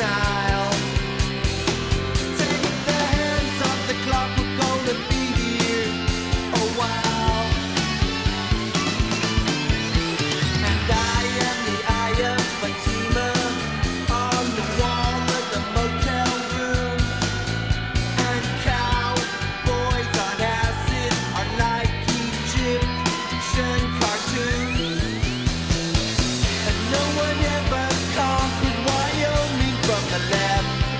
night